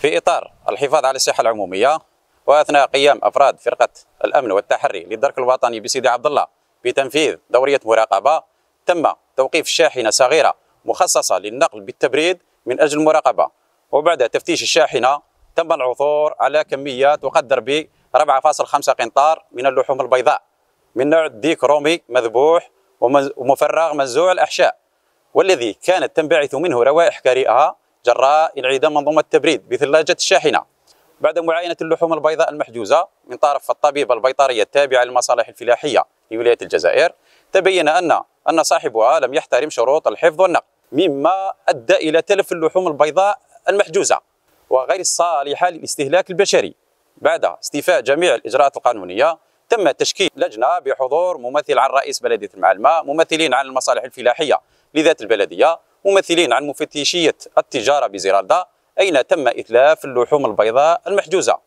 في إطار الحفاظ على الصحة العمومية وأثناء قيام أفراد فرقة الأمن والتحري للدرك الوطني بسيدي عبد الله بتنفيذ دورية مراقبة تم توقيف شاحنة صغيرة مخصصة للنقل بالتبريد من أجل المراقبة. وبعد تفتيش الشاحنة تم العثور على كمية تقدر ب 4.5 قنطار من اللحوم البيضاء. من نوع ديك رومي مذبوح ومفرغ منزوع الأحشاء والذي كانت تنبعث منه روائح كريهة جراء انعدام منظومة التبريد بثلاجة الشاحنة بعد معاينة اللحوم البيضاء المحجوزة من طرف الطبيب البيطرية التابعة للمصالح الفلاحية لولاية الجزائر تبين أن أن صاحبها لم يحترم شروط الحفظ والنقل مما أدى إلى تلف اللحوم البيضاء المحجوزة وغير الصالحة للاستهلاك البشري. بعد استيفاء جميع الإجراءات القانونية تم تشكيل لجنة بحضور ممثل عن رئيس بلدية المعلمة ممثلين عن المصالح الفلاحية لذات البلدية ممثلين عن مفتشية التجارة بزرالدا أين تم إتلاف اللحوم البيضاء المحجوزة؟